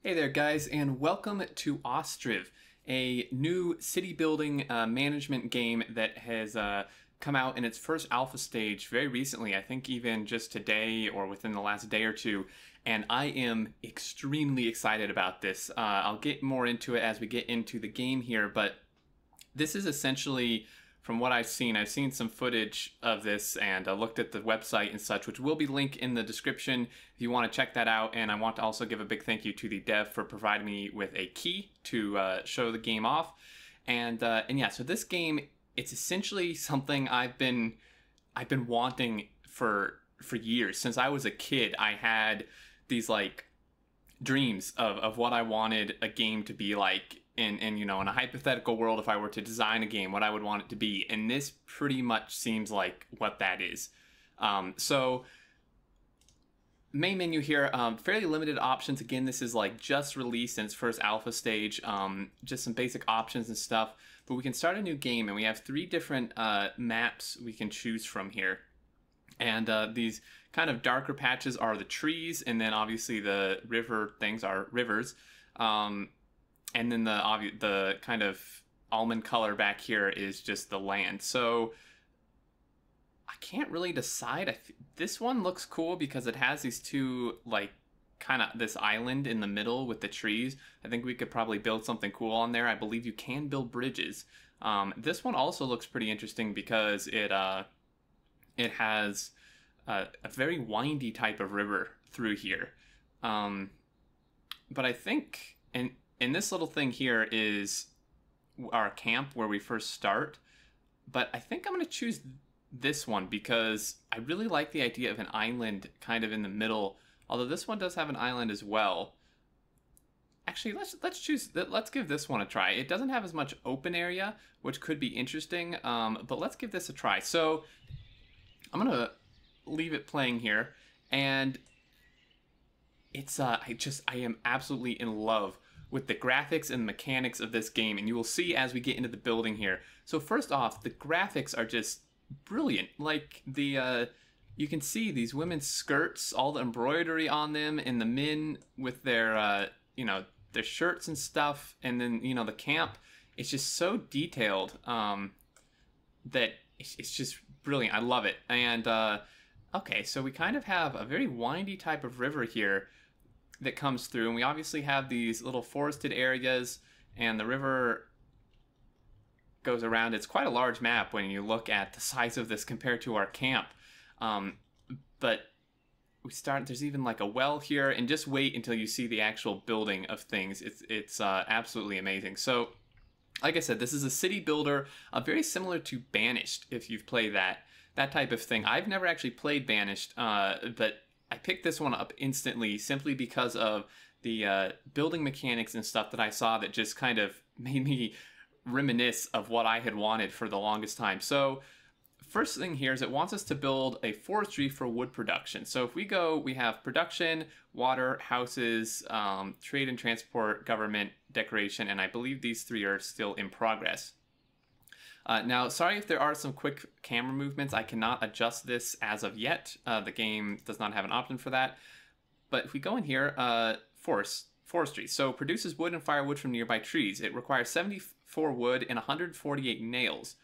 Hey there, guys, and welcome to Ostriv, a new city building uh, management game that has uh, come out in its first alpha stage very recently. I think even just today or within the last day or two. And I am extremely excited about this. Uh, I'll get more into it as we get into the game here, but this is essentially from what I've seen, I've seen some footage of this and I looked at the website and such, which will be linked in the description if you want to check that out. And I want to also give a big thank you to the dev for providing me with a key to uh, show the game off. And uh, and yeah, so this game it's essentially something I've been I've been wanting for for years since I was a kid. I had these like dreams of, of what I wanted a game to be like in, in you know in a hypothetical world if I were to design a game what I would want it to be. And this pretty much seems like what that is. Um, so main menu here um, fairly limited options. Again this is like just released in its first alpha stage um, just some basic options and stuff. But we can start a new game and we have three different uh, maps we can choose from here. And uh, these kind of darker patches are the trees and then obviously the river things are rivers. Um, and then the the kind of almond color back here is just the land. So I can't really decide. I th- this one looks cool because it has these two like kind of this island in the middle with the trees. I think we could probably build something cool on there. I believe you can build bridges. Um, this one also looks pretty interesting because it uh, it has a very windy type of river through here. Um, but I think and and this little thing here is our camp where we first start. But I think I'm going to choose this one because I really like the idea of an island kind of in the middle. Although this one does have an island as well. Actually, let's let's choose. Let's give this one a try. It doesn't have as much open area, which could be interesting. Um, but let's give this a try. So I'm gonna leave it playing here, and it's uh, I just I am absolutely in love with the graphics and mechanics of this game, and you will see as we get into the building here. So first off, the graphics are just brilliant. Like the uh, you can see these women's skirts, all the embroidery on them, and the men with their uh, you know their shirts and stuff, and then you know the camp. It's just so detailed um, that it's, just brilliant. I love it. And uh, okay, so we kind of have a very windy type of river here that comes through, and we obviously have these little forested areas, and the river goes around. It's quite a large map when you look at the size of this compared to our camp. Um, but we start. There's even like a well here, and just wait until you see the actual building of things. It's it's uh, absolutely amazing. So, like I said, this is a city builder, uh, very similar to Banished. If you've played that that type of thing, I've never actually played Banished, uh, but I picked this one up instantly simply because of the uh, building mechanics and stuff that I saw that just kind of made me reminisce of what I had wanted for the longest time. So, first thing here is it wants us to build a forestry for wood production. So, if we go, we have production, water, houses, um, trade and transport, government, decoration, and I believe these three are still in progress. Uh, now, sorry if there are some quick camera movements. I cannot adjust this as of yet. Uh, the game does not have an option for that. But if we go in here, uh, forest, forestry. So produces wood and firewood from nearby trees. It requires 74 wood and 148 nails.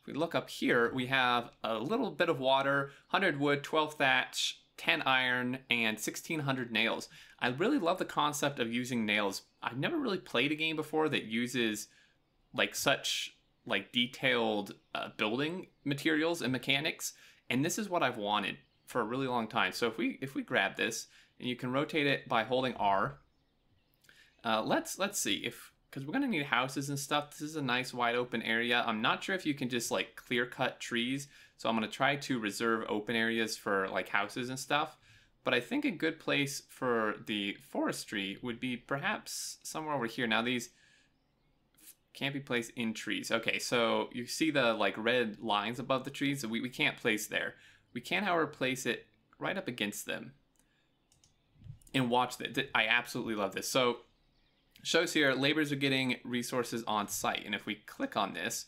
If we look up here, we have a little bit of water, 100 wood, 12 thatch, 10 iron, and 1600 nails. I really love the concept of using nails. I've never really played a game before that uses like such like detailed uh, building materials and mechanics and this is what I've wanted for a really long time. So if we if we grab this and you can rotate it by holding R uh, let's let's see if because we're gonna need houses and stuff. This is a nice wide open area. I'm not sure if you can just like clear cut trees so I'm gonna try to reserve open areas for like houses and stuff. But I think a good place for the forestry would be perhaps somewhere over here. Now these can't be placed in trees. Okay, so you see the like red lines above the trees? So we, we can't place there. We can, however, place it right up against them. And watch that. I absolutely love this. So shows here, laborers are getting resources on site. And if we click on this,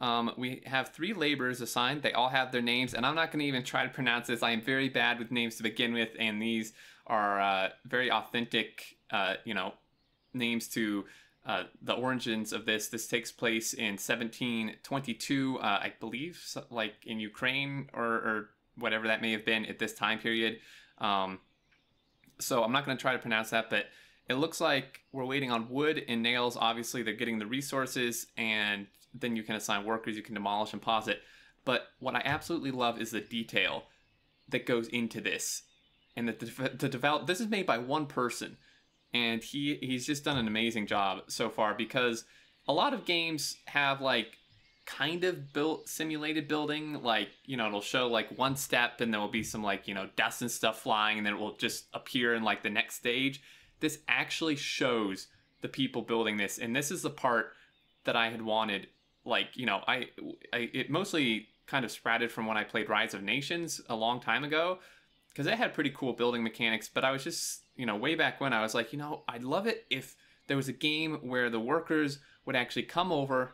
um, we have three laborers assigned. They all have their names, and I'm not going to even try to pronounce this. I am very bad with names to begin with, and these are uh, very authentic, uh, you know, names to uh, the origins of this. This takes place in 1722, uh, I believe, like in Ukraine or, or, whatever that may have been at this time period. Um, so I'm not going to try to pronounce that, but it looks like we're waiting on wood and nails. Obviously, they're getting the resources, and then you can assign workers, you can demolish and pause it. But what I absolutely love is the detail that goes into this. And that the, the develop this is made by one person and he he's just done an amazing job so far because a lot of games have like kind of built simulated building like you know it'll show like one step and there will be some like you know dust and stuff flying and then it will just appear in like the next stage. This actually shows the people building this and this is the part that i had wanted like you know i, I it mostly kind of sprouted from when i played rise of nations a long time ago because it had pretty cool building mechanics but i was just you know way back when i was like you know i'd love it if there was a game where the workers would actually come over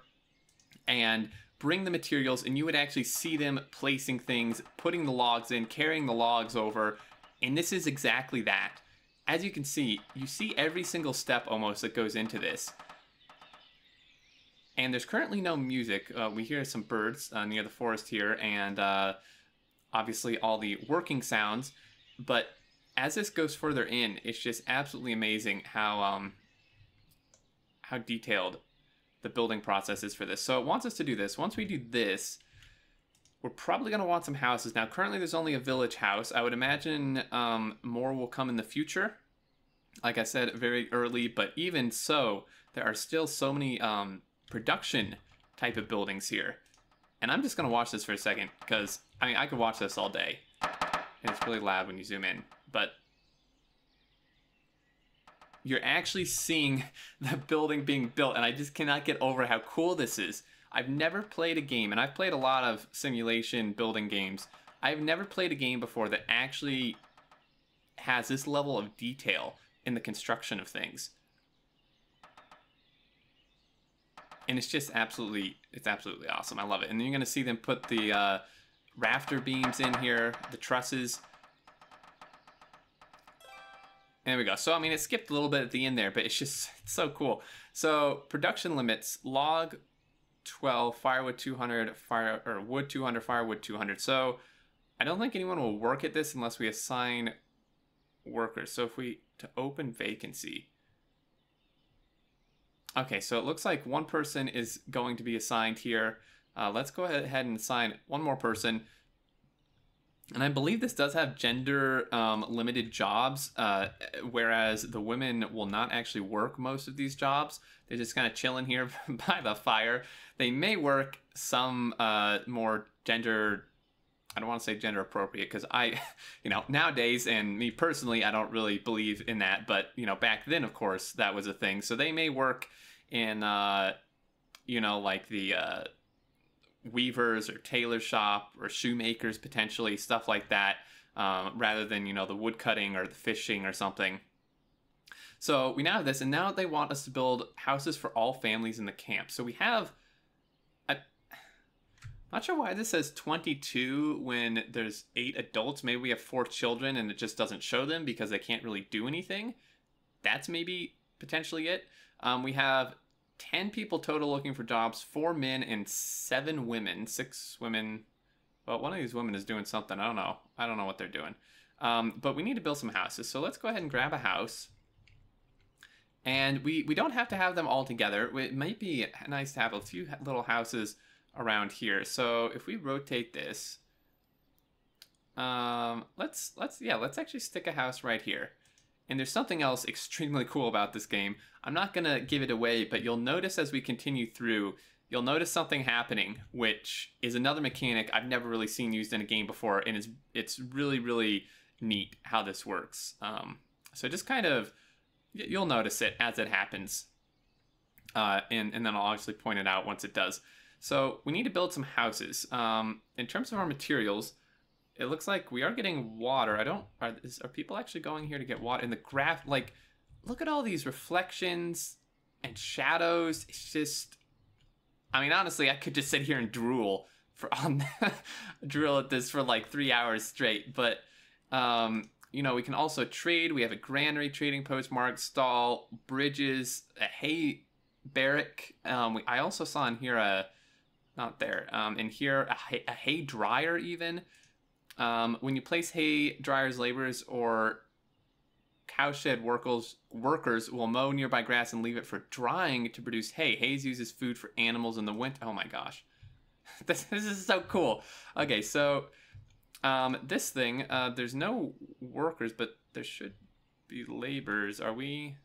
and bring the materials and you would actually see them placing things putting the logs in carrying the logs over and this is exactly that as you can see, you see every single step almost that goes into this. And there's currently no music. Uh, we hear some birds uh, near the forest here, and uh, obviously all the working sounds. But as this goes further in, it's just absolutely amazing how um, how detailed the building process is for this. So it wants us to do this. Once we do this, we're probably going to want some houses. Now, currently there's only a village house. I would imagine um, more will come in the future. Like I said, very early, but even so, there are still so many um, production type of buildings here. And I'm just going to watch this for a second because, I mean, I could watch this all day. And it's really loud when you zoom in. But you're actually seeing the building being built, and I just cannot get over how cool this is. I've never played a game, and I've played a lot of simulation building games. I've never played a game before that actually has this level of detail in the construction of things. And it's just absolutely, it's absolutely awesome. I love it. And you're going to see them put the uh, rafter beams in here, the trusses. There we go. So, I mean, it skipped a little bit at the end there, but it's just it's so cool. So, production limits, log 12, firewood 200, fire or wood 200, firewood 200. So I don't think anyone will work at this unless we assign workers. So if we to open vacancy. Okay, so it looks like one person is going to be assigned here. Uh, let's go ahead and assign one more person. And I believe this does have gender um, limited jobs, uh, whereas the women will not actually work most of these jobs. They're just kind of chilling here by the fire. They may work some uh, more gender, I don't want to say gender appropriate because I, you know, nowadays and me personally, I don't really believe in that. But, you know, back then, of course, that was a thing. So they may work in, uh, you know, like the, uh, weavers or tailor shop or shoemakers potentially stuff like that um, rather than you know the wood cutting or the fishing or something. So we now have this and now they want us to build houses for all families in the camp. So we have a, not sure why this says 22 when there's eight adults. Maybe we have four children and it just doesn't show them because they can't really do anything. That's maybe potentially it. Um, we have 10 people total looking for jobs, four men and seven women, six women. Well, one of these women is doing something. I don't know. I don't know what they're doing. Um, but we need to build some houses. So let's go ahead and grab a house. And we, we don't have to have them all together. It might be nice to have a few little houses around here. So if we rotate this, um, let's, let's, yeah, let's actually stick a house right here. And there's something else extremely cool about this game. I'm not going to give it away, but you'll notice as we continue through, you'll notice something happening, which is another mechanic I've never really seen used in a game before, and it's it's really really neat how this works. Um, so just kind of you'll notice it as it happens, uh, and and then I'll obviously point it out once it does. So we need to build some houses. Um, in terms of our materials, it looks like we are getting water. I don't. Are, is, are people actually going here to get water? In the graph, like, look at all these reflections and shadows. It's just. I mean, honestly, I could just sit here and drool for on drool at this for like three hours straight. But um, you know, we can also trade. We have a granary trading post, mark, stall, bridges, a hay barrack. Um, we, I also saw in here a, not there, um, in here a a hay dryer even. Um, when you place hay dryers, laborers, or cowshed workers workers will mow nearby grass and leave it for drying to produce hay. Hay uses food for animals in the winter. Oh my gosh, this, this is so cool. Okay, so um, this thing, uh, there's no workers, but there should be laborers. Are we?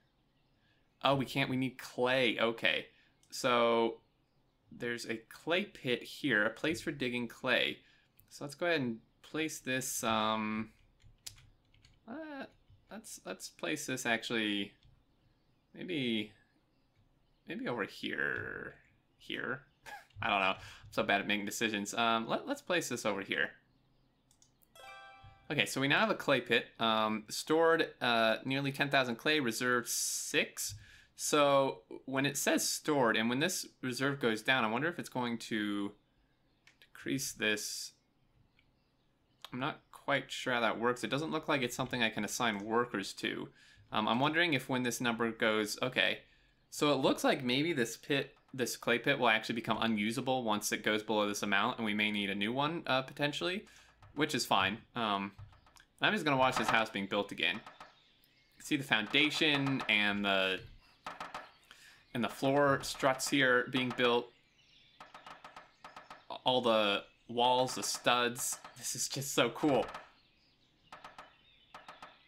Oh, we can't. We need clay. Okay, so there's a clay pit here, a place for digging clay. So let's go ahead and place this. Um, uh, let's let's place this actually. Maybe, maybe over here. Here. I don't know. I'm so bad at making decisions. Um, let, let's place this over here. Okay, so we now have a clay pit. Um, stored uh, nearly 10,000 clay, reserved 6. So when it says stored, and when this reserve goes down, I wonder if it's going to decrease this. I'm not quite sure how that works. It doesn't look like it's something I can assign workers to. Um, I'm wondering if when this number goes, okay, so it looks like maybe this pit, this clay pit will actually become unusable once it goes below this amount, and we may need a new one uh, potentially which is fine. Um, I'm just gonna watch this house being built again. See the foundation and the and the floor struts here being built. All the walls, the studs. This is just so cool.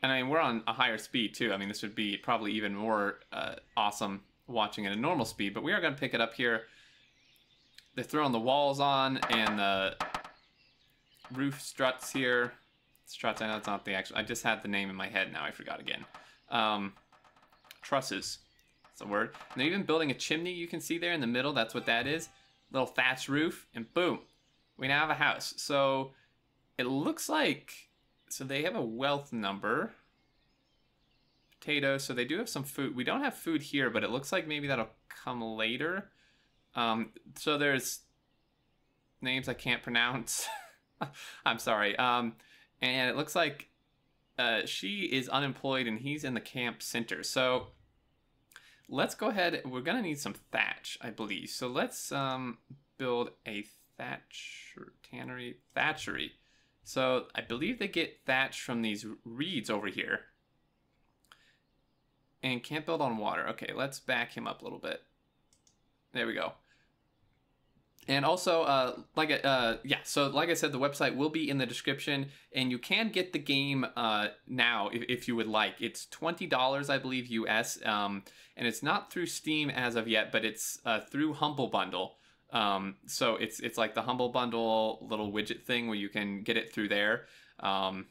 And I mean, we're on a higher speed too. I mean, this would be probably even more uh, awesome watching it at a normal speed, but we are going to pick it up here. They're throwing the walls on and the roof struts here. Struts, I know it's not the actual, I just had the name in my head now, I forgot again. Um, trusses, that's a word. And they're even building a chimney you can see there in the middle, that's what that is. Little thatch roof, and boom, we now have a house. So it looks like, so they have a wealth number. Potatoes, so they do have some food. We don't have food here, but it looks like maybe that'll come later. Um, so there's names I can't pronounce. I'm sorry. Um, and it looks like uh, she is unemployed and he's in the camp center. So let's go ahead. We're gonna need some thatch, I believe. So let's um, build a thatch tannery thatchery. So I believe they get thatch from these reeds over here. And can't build on water. Okay, let's back him up a little bit. There we go. And also, uh, like a uh, yeah, so like I said, the website will be in the description, and you can get the game uh, now if, if you would like. It's twenty dollars, I believe, US, um, and it's not through Steam as of yet, but it's uh, through Humble Bundle. Um, so it's it's like the Humble Bundle little widget thing where you can get it through there. Um,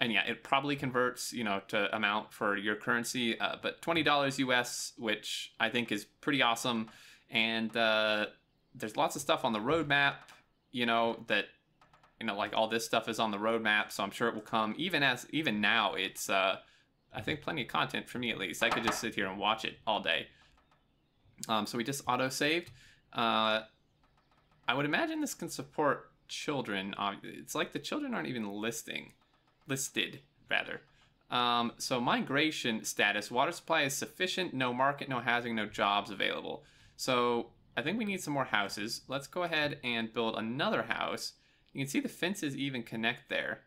and yeah, it probably converts, you know, to amount for your currency, uh, but twenty dollars US, which I think is pretty awesome, and uh, there's lots of stuff on the roadmap, you know, that you know, like all this stuff is on the roadmap, so I'm sure it will come. Even as even now, it's uh, I think plenty of content for me at least. I could just sit here and watch it all day. Um, so we just auto saved. Uh, I would imagine this can support children. Uh, it's like the children aren't even listing, listed rather. Um, so migration status: water supply is sufficient. No market, no housing, no jobs available. So I think we need some more houses. Let's go ahead and build another house. You can see the fences even connect there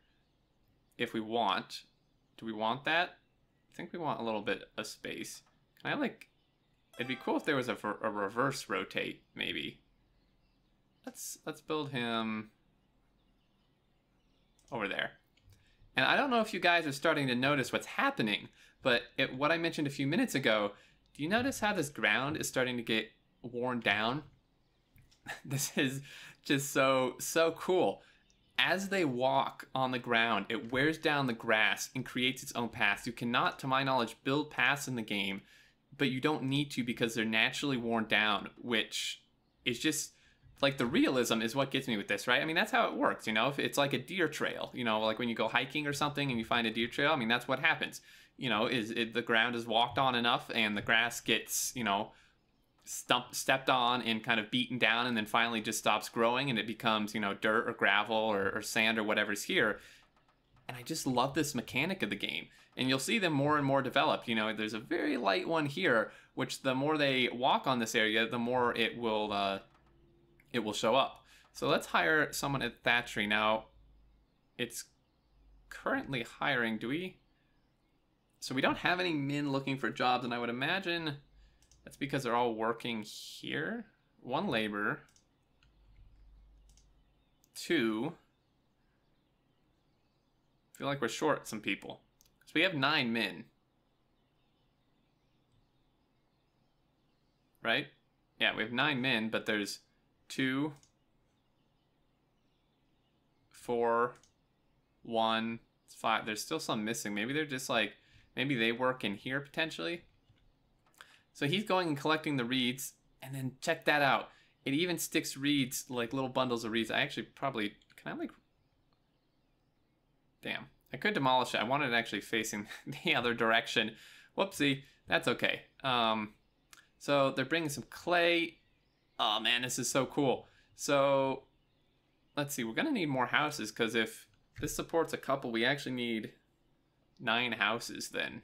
if we want. Do we want that? I think we want a little bit of space. Can I like, it'd be cool if there was a, a reverse rotate maybe. Let's, let's build him over there. And I don't know if you guys are starting to notice what's happening, but it, what I mentioned a few minutes ago, do you notice how this ground is starting to get worn down. this is just so, so cool. As they walk on the ground, it wears down the grass and creates its own paths. You cannot, to my knowledge, build paths in the game, but you don't need to because they're naturally worn down, which is just like the realism is what gets me with this, right? I mean, that's how it works, you know? If it's like a deer trail, you know, like when you go hiking or something and you find a deer trail, I mean, that's what happens. You know, is it, the ground is walked on enough and the grass gets, you know, stump, stepped on and kind of beaten down and then finally just stops growing and it becomes, you know, dirt or gravel or, or sand or whatever's here. And I just love this mechanic of the game. And you'll see them more and more developed. You know, there's a very light one here, which the more they walk on this area, the more it will uh, it will show up. So let's hire someone at Thatchery. Now, it's currently hiring. Do we? So we don't have any men looking for jobs, and I would imagine that's because they're all working here. One labor. Two. I feel like we're short some people. So we have nine men. Right? Yeah, we have nine men, but there's two, four, one, five. There's still some missing. Maybe they're just like, maybe they work in here potentially. So he's going and collecting the reeds, and then check that out. It even sticks reeds, like little bundles of reeds. I actually probably, can I like, damn. I could demolish it. I wanted it actually facing the other direction. Whoopsie, that's okay. Um, so they're bringing some clay. Oh man, this is so cool. So let's see, we're gonna need more houses because if this supports a couple, we actually need nine houses then.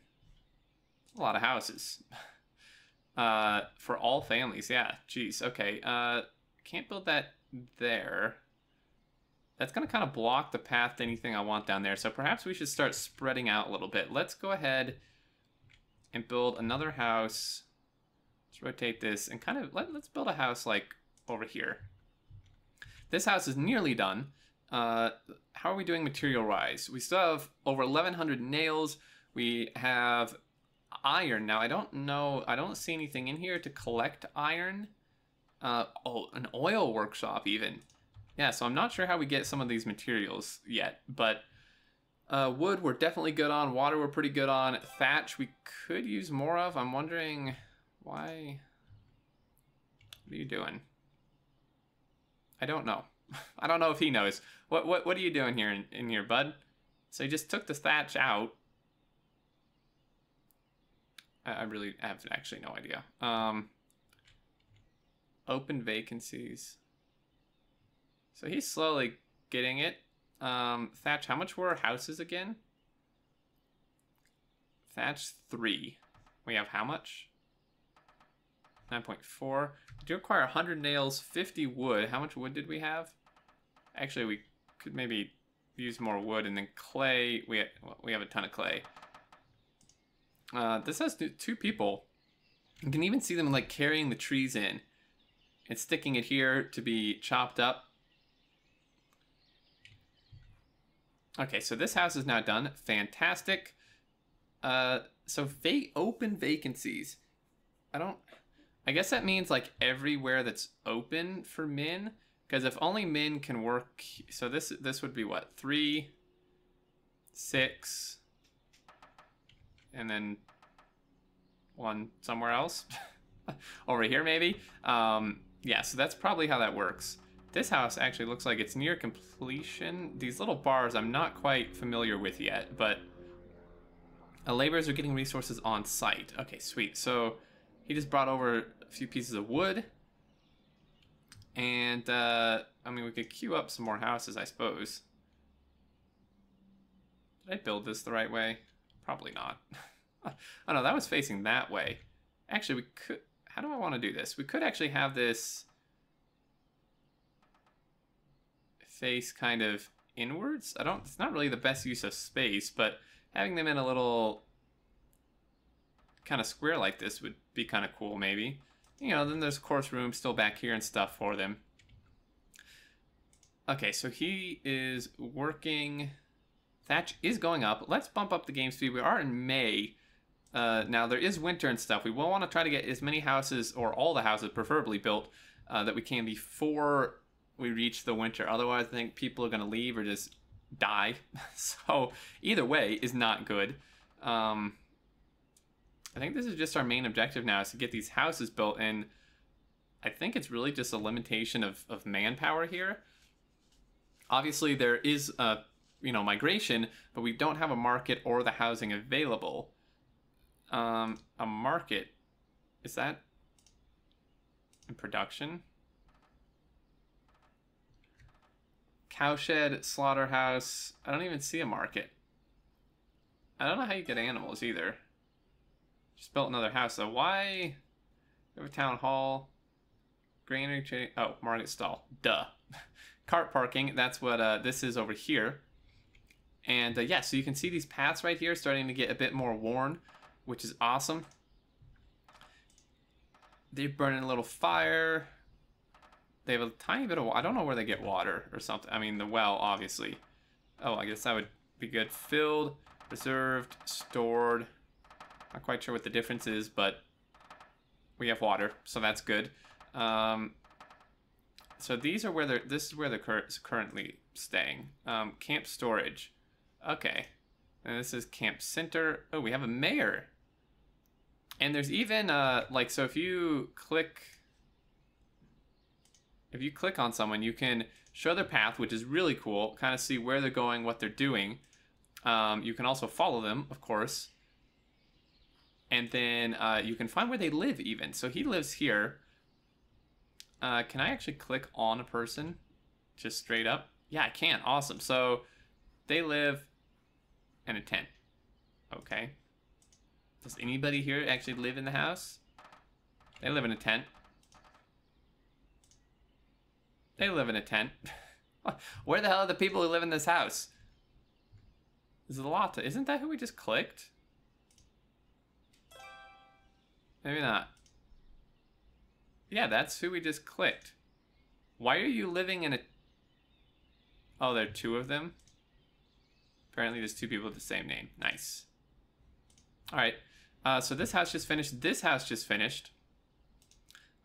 A lot of houses. Uh, for all families, yeah. Jeez, okay. Uh, can't build that there. That's going to kind of block the path to anything I want down there. So perhaps we should start spreading out a little bit. Let's go ahead and build another house. Let's rotate this and kind of, let, let's build a house like over here. This house is nearly done. Uh, how are we doing material-wise? We still have over 1,100 nails. We have iron. Now, I don't know, I don't see anything in here to collect iron. Uh, oh, an oil workshop even. Yeah, so I'm not sure how we get some of these materials yet, but uh, wood we're definitely good on. Water we're pretty good on. Thatch we could use more of. I'm wondering why... What are you doing? I don't know. I don't know if he knows. What what what are you doing here in, in here, bud? So he just took the thatch out. I, I really have actually no idea. Um, open vacancies. So he's slowly getting it. Um, Thatch, how much were houses again? Thatch 3. We have how much? 9.4. We do require 100 nails, 50 wood. How much wood did we have? Actually, we could maybe use more wood. And then clay, we, well, we have a ton of clay. Uh, this has two people. You can even see them like carrying the trees in and sticking it here to be chopped up. Okay, so this house is now done. Fantastic. Uh, so va open vacancies. I don't. I guess that means like everywhere that's open for men, Because if only men can work, so this this would be what three, six, and then one somewhere else over here maybe. Um, yeah, so that's probably how that works. This house actually looks like it's near completion. These little bars I'm not quite familiar with yet, but uh, laborers are getting resources on site. Okay, sweet. So he just brought over a few pieces of wood. And, uh, I mean, we could queue up some more houses, I suppose. Did I build this the right way? Probably not. oh no, that was facing that way. Actually, we could... How do I want to do this? We could actually have this face kind of inwards. I don't... It's not really the best use of space, but having them in a little kind of square like this would be kind of cool, maybe you know, then there's course room still back here and stuff for them. Okay, so he is working. Thatch is going up. Let's bump up the game speed. We are in May. Uh, now, there is winter and stuff. We will want to try to get as many houses, or all the houses preferably, built uh, that we can before we reach the winter. Otherwise, I think people are going to leave or just die. so, either way is not good. Um, I think this is just our main objective now is to get these houses built and I think it's really just a limitation of, of manpower here. Obviously there is a you know migration, but we don't have a market or the housing available. Um, a market is that in production? Cowshed, slaughterhouse. I don't even see a market. I don't know how you get animals either. Just built another house. So why? We have a town hall. Granary. Oh, market stall. Duh. Cart parking. That's what uh, this is over here. And uh, yeah, so you can see these paths right here starting to get a bit more worn, which is awesome. They're burning a little fire. They have a tiny bit of I don't know where they get water or something. I mean, the well, obviously. Oh, I guess that would be good. Filled, reserved, stored. Not quite sure what the difference is, but we have water, so that's good. Um, so these are where they're, this is where they're cur currently staying. Um, camp storage. Okay. And this is camp center. Oh, we have a mayor. And there's even, uh, like, so if you click, if you click on someone, you can show their path, which is really cool, kind of see where they're going, what they're doing. Um, you can also follow them, of course. And then uh, you can find where they live even. So he lives here. Uh, can I actually click on a person? Just straight up? Yeah, I can. Awesome. So they live in a tent. Okay. Does anybody here actually live in the house? They live in a tent. They live in a tent. Where the hell are the people who live in this house? Zalata. Isn't that who we just clicked? Maybe not. Yeah, that's who we just clicked. Why are you living in a... Oh, there are two of them? Apparently there's two people with the same name. Nice. Alright, uh, so this house just finished. This house just finished.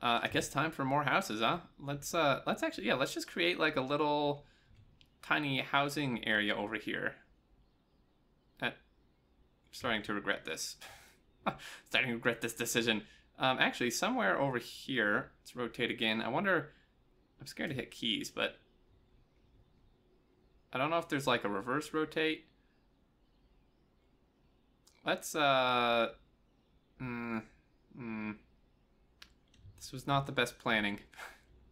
Uh, I guess time for more houses, huh? Let's, uh, let's actually, yeah, let's just create like a little tiny housing area over here. Uh, starting to regret this. starting to regret this decision. Um, actually, somewhere over here, let's rotate again. I wonder, I'm scared to hit keys, but I don't know if there's like a reverse rotate. Let's, uh, mm, mm, this was not the best planning.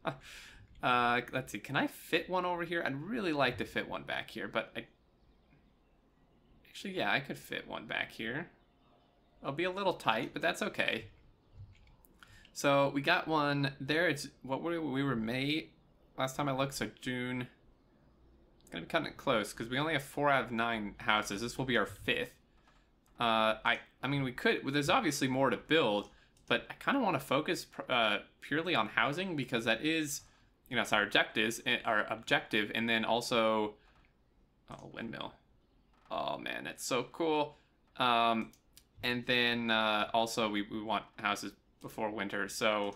uh, let's see, can I fit one over here? I'd really like to fit one back here, but I, actually, yeah, I could fit one back here. It'll be a little tight, but that's okay. So we got one there. It's what were we, we were May last time I looked, so June. It's gonna be cutting it close because we only have four out of nine houses. This will be our fifth. Uh, I I mean we could. Well, there's obviously more to build, but I kind of want to focus uh, purely on housing because that is, you know, it's our objectives, eh, our objective, and then also, oh windmill. Oh man, that's so cool. Um, and then uh, also we, we want houses before winter. So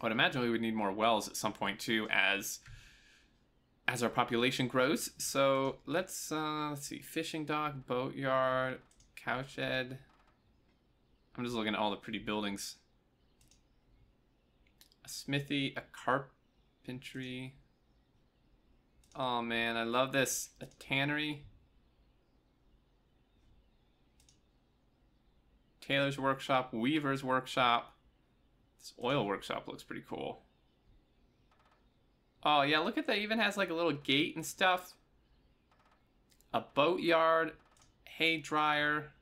I would imagine we would need more wells at some point too as as our population grows. So let's uh, let's see, fishing dock, boatyard, cowshed. I'm just looking at all the pretty buildings. A smithy, a carpentry. Oh man, I love this. A tannery. Tailor's Workshop, Weaver's Workshop. This oil workshop looks pretty cool. Oh, yeah, look at that. Even has like a little gate and stuff. A boatyard, hay dryer,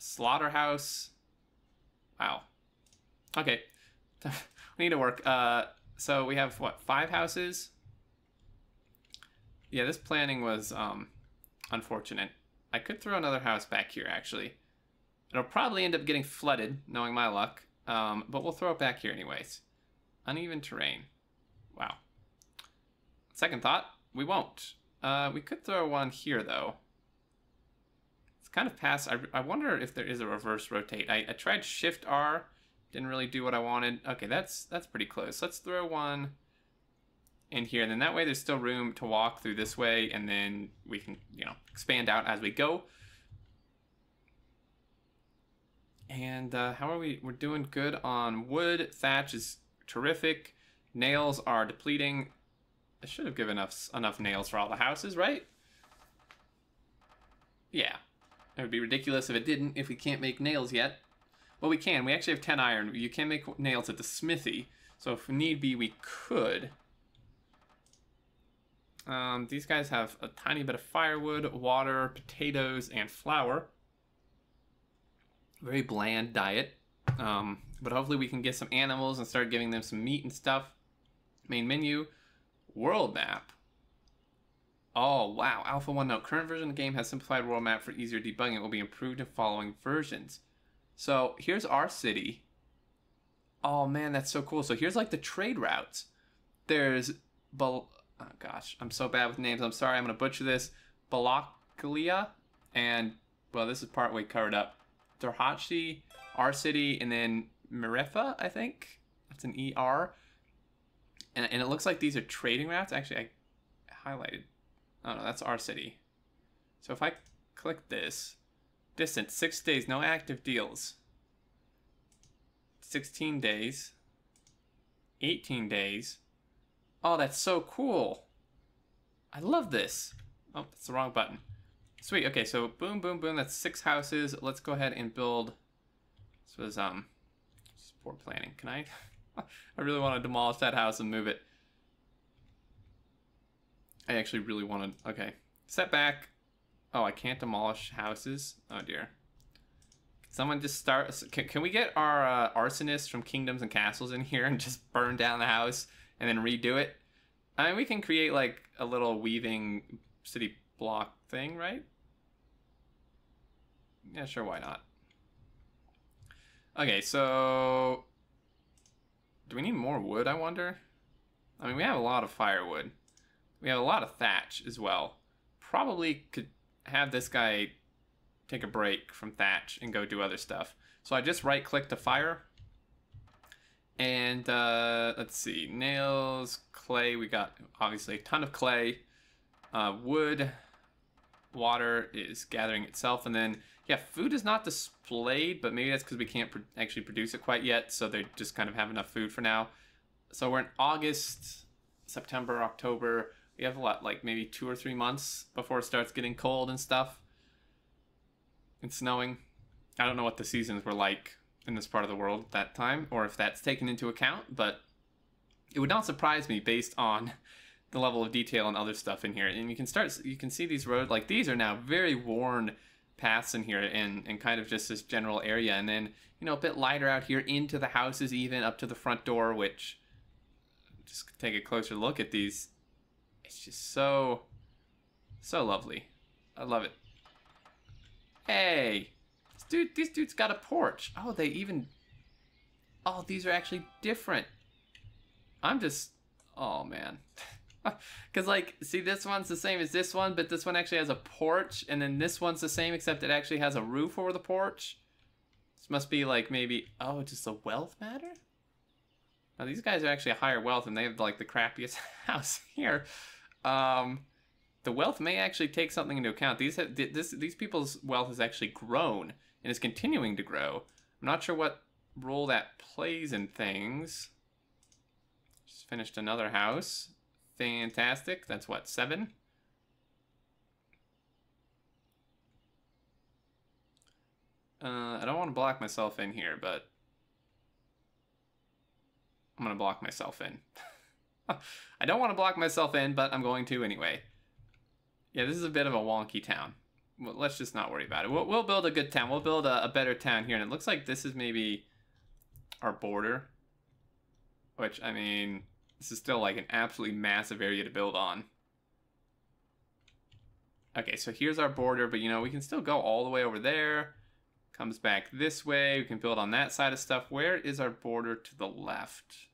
slaughterhouse. Wow. Okay. we need to work. Uh, so we have, what, five houses? Yeah, this planning was um, unfortunate. I could throw another house back here, actually. It'll probably end up getting flooded, knowing my luck, um, but we'll throw it back here anyways. Uneven terrain. Wow. Second thought, we won't. Uh, we could throw one here, though. Kind of past... I, I wonder if there is a reverse rotate. I, I tried Shift-R, didn't really do what I wanted. Okay, that's that's pretty close. Let's throw one in here. And then that way there's still room to walk through this way and then we can, you know, expand out as we go. And uh, how are we? We're doing good on wood. Thatch is terrific. Nails are depleting. I should have given us enough nails for all the houses, right? Yeah. It would be ridiculous if it didn't, if we can't make nails yet. Well, we can. We actually have 10 iron. You can make nails at the smithy. So if need be, we could. Um, these guys have a tiny bit of firewood, water, potatoes, and flour. Very bland diet. Um, but hopefully we can get some animals and start giving them some meat and stuff. Main menu, world map. Oh, wow. Alpha 1 note. Current version of the game has simplified world map for easier debugging. It will be improved in following versions. So here's our city. Oh, man, that's so cool. So here's like the trade routes. There's... Bal oh, gosh, I'm so bad with names. I'm sorry. I'm going to butcher this. Balaklia and, well, this is partway covered up. Dorhachi, our city, and then Mirefa, I think. That's an ER. And, and it looks like these are trading routes. Actually, I highlighted Oh no, that's our city. So if I click this, distance, six days, no active deals. 16 days, 18 days. Oh, that's so cool. I love this. Oh, that's the wrong button. Sweet, okay, so boom, boom, boom, that's six houses. Let's go ahead and build, this was, um, poor planning. Can I, I really want to demolish that house and move it. I actually really wanted... Okay. Step back. Oh, I can't demolish houses? Oh, dear. Can someone just start... Can, can we get our uh, arsonists from Kingdoms and Castles in here and just burn down the house and then redo it? I mean, we can create, like, a little weaving city block thing, right? Yeah, sure, why not? Okay, so... Do we need more wood, I wonder? I mean, we have a lot of firewood. We have a lot of thatch as well. Probably could have this guy take a break from thatch and go do other stuff. So I just right click to fire. And uh, let's see, nails, clay, we got obviously a ton of clay. Uh, wood, water is gathering itself. And then, yeah, food is not displayed, but maybe that's because we can't actually produce it quite yet. So they just kind of have enough food for now. So we're in August, September, October we have what like maybe two or three months before it starts getting cold and stuff. And snowing. I don't know what the seasons were like in this part of the world at that time or if that's taken into account but it would not surprise me based on the level of detail and other stuff in here. And you can start you can see these roads like these are now very worn paths in here and, and kind of just this general area. And then you know a bit lighter out here into the houses even up to the front door which just take a closer look at these it's just so, so lovely. I love it. Hey, this dude, these dudes got a porch. Oh, they even, oh, these are actually different. I'm just, oh man. Because, like, see, this one's the same as this one, but this one actually has a porch, and then this one's the same, except it actually has a roof over the porch. This must be, like, maybe, oh, just a wealth matter? Now, these guys are actually higher wealth, and they have, like, the crappiest house here um, the wealth may actually take something into account. These have, this these people's wealth has actually grown and is continuing to grow. I'm not sure what role that plays in things. Just finished another house. Fantastic. That's what seven. Uh, I don't want to block myself in here, but I'm gonna block myself in. I don't want to block myself in, but I'm going to anyway. Yeah, this is a bit of a wonky town. Let's just not worry about it. We'll, we'll build a good town. We'll build a, a better town here. And it looks like this is maybe our border. Which, I mean, this is still like an absolutely massive area to build on. Okay, so here's our border, but you know, we can still go all the way over there. Comes back this way. We can build on that side of stuff. Where is our border to the left?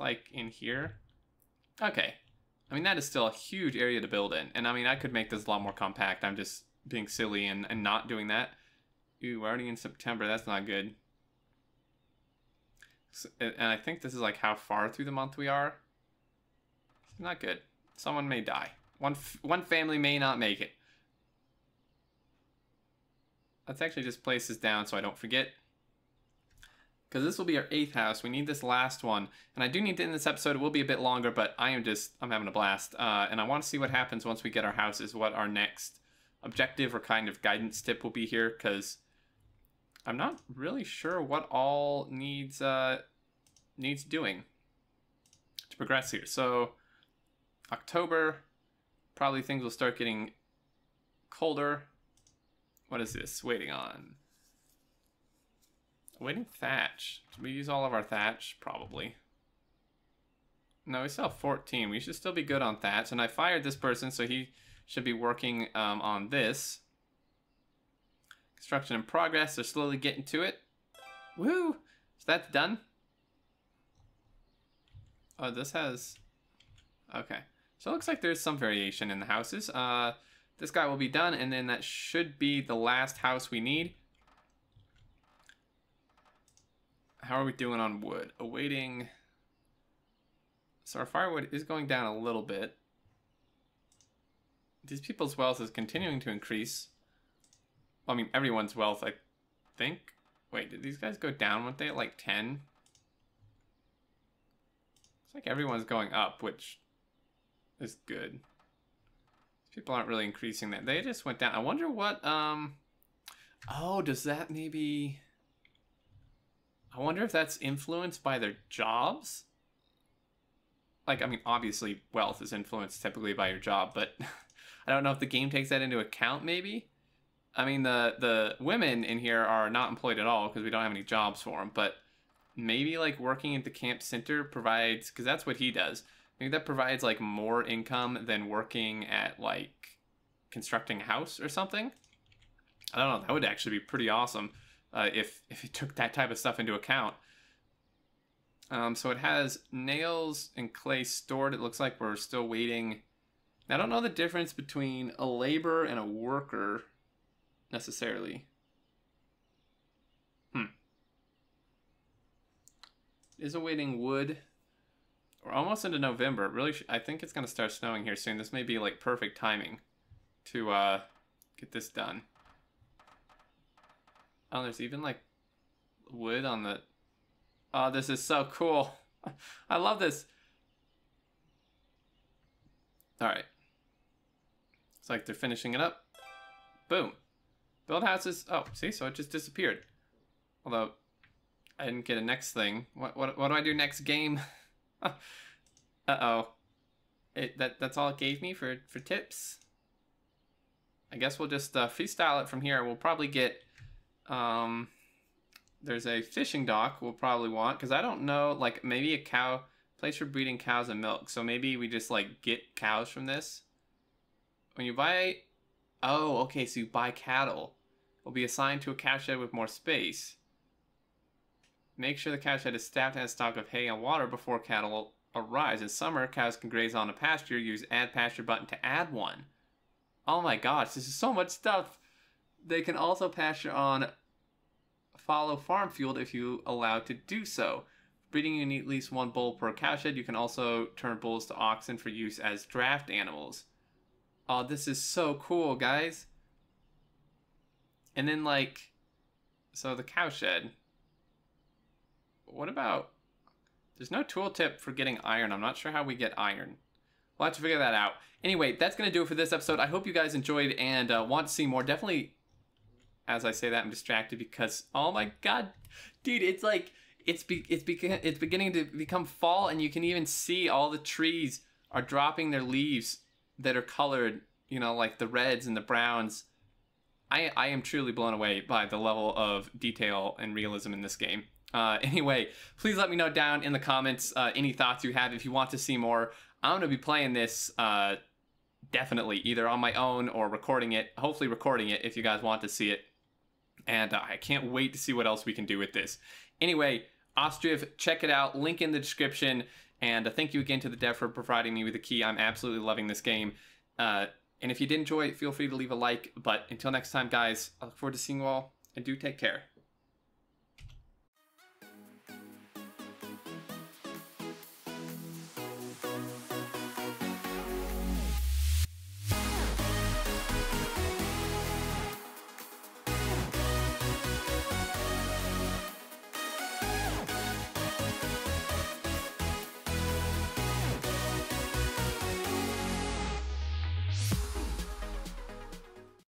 Like in here. Okay. I mean, that is still a huge area to build in. And I mean, I could make this a lot more compact. I'm just being silly and, and not doing that. Ooh, we're already in September. That's not good. So, and I think this is like how far through the month we are. It's not good. Someone may die. One, one family may not make it. Let's actually just place this down so I don't forget because this will be our eighth house. We need this last one. And I do need to end this episode. It will be a bit longer, but I am just, I'm having a blast. Uh, and I want to see what happens once we get our houses, what our next objective or kind of guidance tip will be here, because I'm not really sure what all needs uh, needs doing to progress here. So October, probably things will start getting colder. What is this? Waiting on. Waiting thatch. Did we use all of our thatch? Probably. No, we still have 14. We should still be good on thatch. And I fired this person, so he should be working um, on this. Construction in progress. They're slowly getting to it. Woo! So that's done. Oh, this has... Okay. So it looks like there's some variation in the houses. Uh, this guy will be done, and then that should be the last house we need. How are we doing on wood? Awaiting... So our firewood is going down a little bit. These people's wealth is continuing to increase. Well, I mean, everyone's wealth, I think. Wait, did these guys go down, weren't they, at like 10? It's like everyone's going up, which is good. People aren't really increasing that. They just went down. I wonder what, um... Oh, does that maybe... I wonder if that's influenced by their jobs? Like, I mean, obviously, wealth is influenced typically by your job, but I don't know if the game takes that into account, maybe? I mean, the, the women in here are not employed at all because we don't have any jobs for them, but maybe, like, working at the camp center provides... Because that's what he does Maybe that provides like more income than working at like constructing a house or something. I don't know. That would actually be pretty awesome uh, if if it took that type of stuff into account. Um, so it has nails and clay stored. It looks like we're still waiting. I don't know the difference between a laborer and a worker necessarily. Hmm. Is awaiting wood. We're almost into November. Really, I think it's going to start snowing here soon. This may be like perfect timing to uh, get this done. Oh, there's even like wood on the... Oh, this is so cool. I love this. All right. It's like they're finishing it up. Boom. Build houses. Oh, see? So it just disappeared. Although, I didn't get a next thing. What, what, what do I do next game? Uh-oh. It that that's all it gave me for for tips. I guess we'll just uh, freestyle it from here. We'll probably get um there's a fishing dock we'll probably want because I don't know like maybe a cow place for breeding cows and milk. So maybe we just like get cows from this. When you buy oh okay so you buy cattle will be assigned to a cow shed with more space. Make sure the cow shed is staffed and has stock of hay and water before cattle arise. In summer, cows can graze on a pasture. Use add pasture button to add one. Oh my gosh, this is so much stuff. They can also pasture on follow farm field if you allow to do so. Breeding, you need at least one bull per cowshed. You can also turn bulls to oxen for use as draft animals. Oh, this is so cool, guys. And then, like, so the cowshed. What about there's no tooltip for getting iron. I'm not sure how we get iron. We'll have to figure that out. Anyway, that's going to do it for this episode. I hope you guys enjoyed and uh, want to see more. Definitely, as I say that, I'm distracted because, oh my god, dude, it's like, it's be, it's be, it's beginning to become fall and you can even see all the trees are dropping their leaves that are colored, you know, like the reds and the browns. I, I am truly blown away by the level of detail and realism in this game. Uh, anyway, please let me know down in the comments uh, any thoughts you have if you want to see more. I'm to be playing this uh, definitely either on my own or recording it, hopefully recording it if you guys want to see it. And uh, I can't wait to see what else we can do with this. Anyway, Ostriv, check it out. Link in the description. And uh, thank you again to the dev for providing me with the key. I'm absolutely loving this game. Uh, and if you did enjoy it, feel free to leave a like. But until next time, guys, I look forward to seeing you all. And do take care.